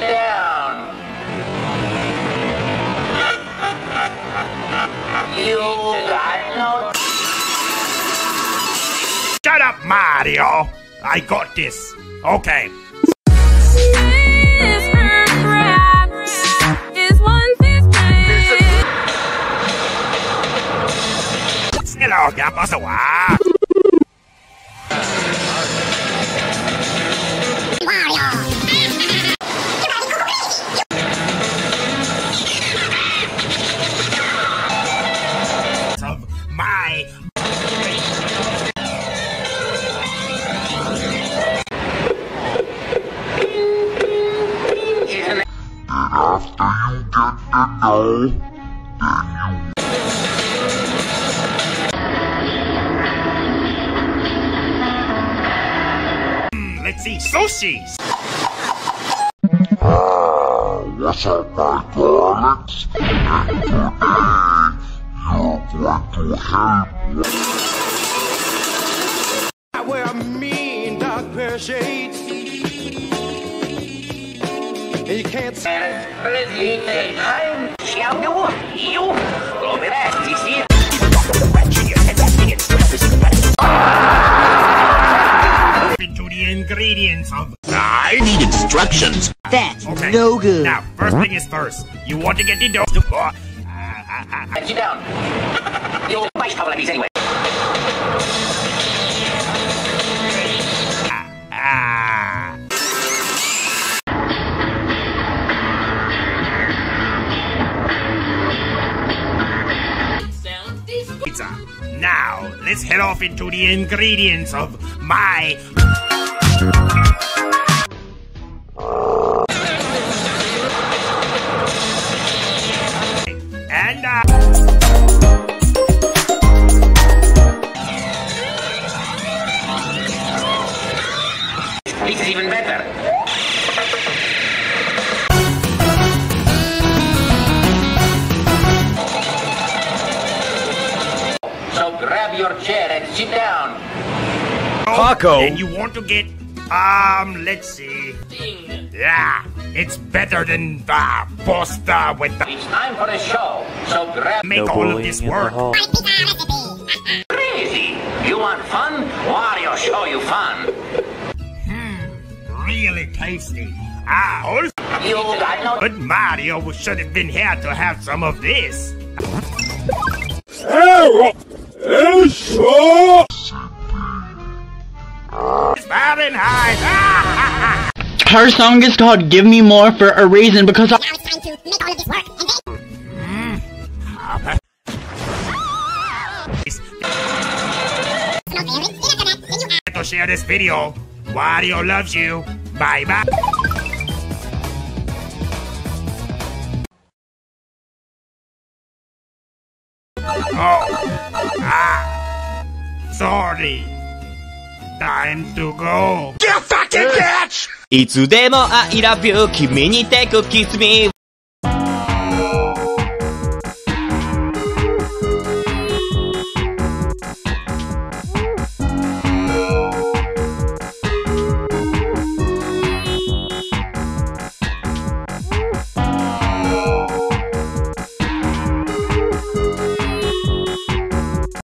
Down. You got no Shut up, Mario! I got this. Okay. ¿Qué pasó? Ah. Of my Hmm, see, sushi. What's up, my darlings? And today, you're going to help I wear a mean dark pair of shades. And you can't see. I'm Xiao You go back, you I need instructions. That's Okay. no good. Now, first thing is first. You want to get the dough. Oh, ah, ah, ah, Sit down. You'll buy a couple of these anyway. ah. Pizza. Now, let's head off into the ingredients of my. Grab your chair and sit down. Paco. And you want to get, um, let's see. Yeah, it's better than uh, pasta with the. It's time for the show. So grab Make No all of this work. crazy. You want fun? Wario show you fun. Hmm, Really tasty. Ah, also, You got no but Mario should have been here to have some of this. It's Fahrenheit. Ah, Her song is called Give Me More for a reason because I- Now it's time to make all of this work, and then It's no there is internet, then you have to share this video. Wario loves you. Bye bye. Oh. Ah. Sorry. Time to go. You fucking catch! いつでも I love you 君に take a kiss me